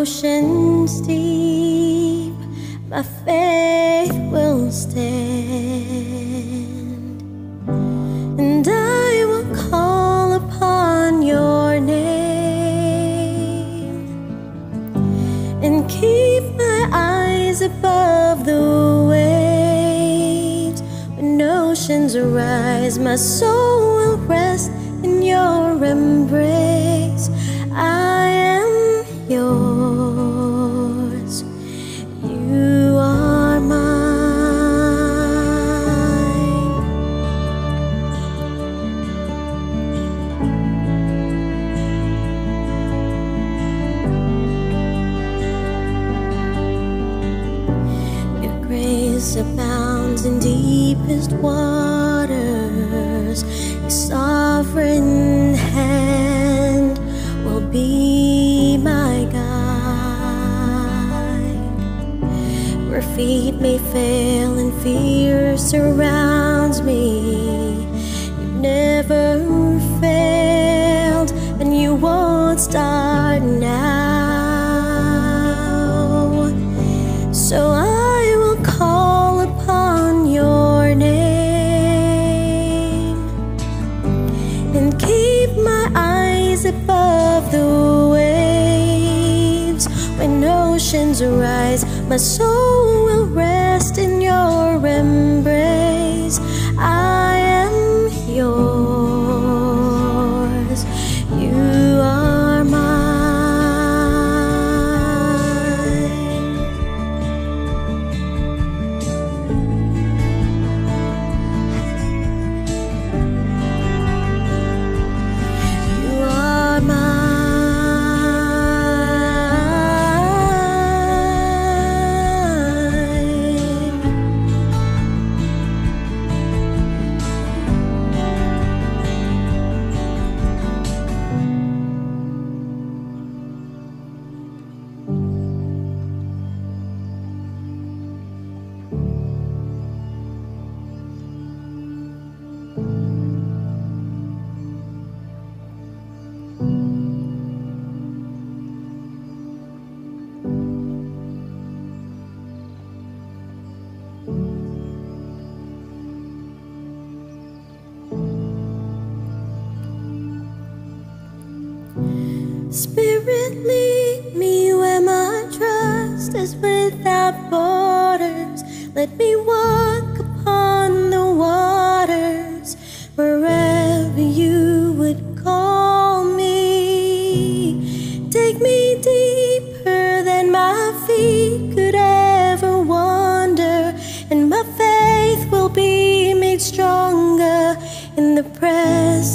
oceans deep, my faith will stand, and I will call upon your name and keep my eyes above the waves. When oceans arise, my soul will rest in your embrace. In deepest waters. Your sovereign hand will be my guide. Where feet may fail and fear surrounds me, you've never failed, and you won't start Rise, my soul will rest in your embrace. I am yours.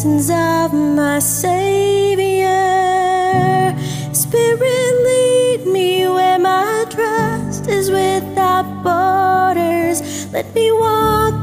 Presence of my Savior. Spirit, lead me where my trust is without borders. Let me walk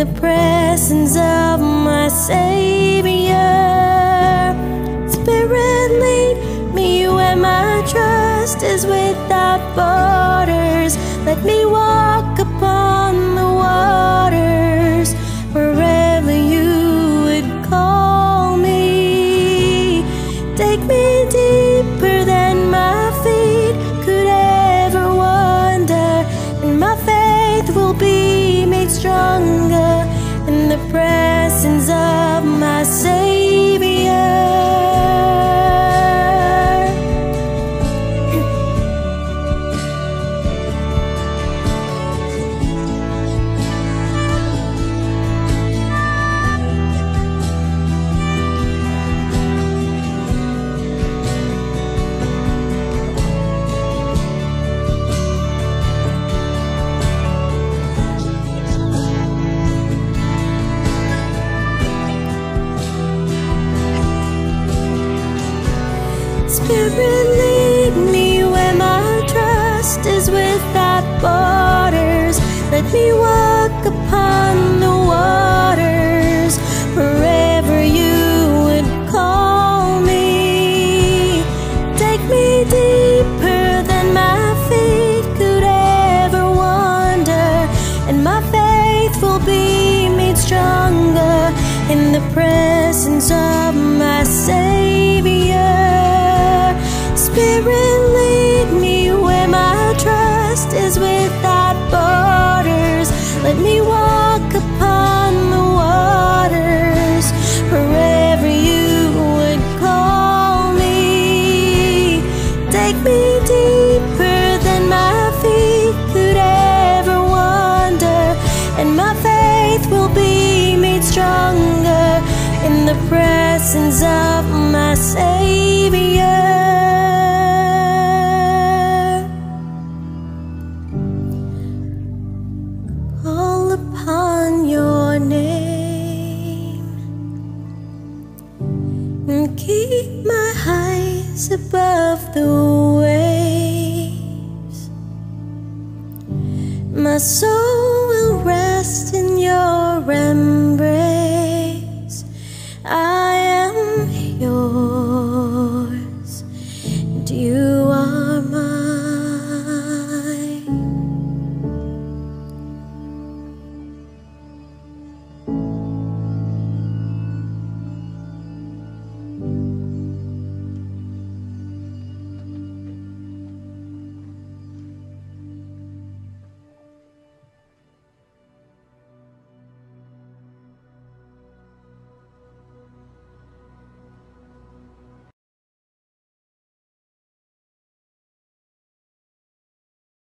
in the presence of my Savior. Spirit, lead me where my trust is without borders. Let me walk upon the waters Let me walk upon the waters wherever you would call me. Take me deeper than my feet could ever wander, and my faith will be made stronger in the presence of blessings of my Savior. Call upon your name and keep my eyes above the waves. My soul will rest in your embrace.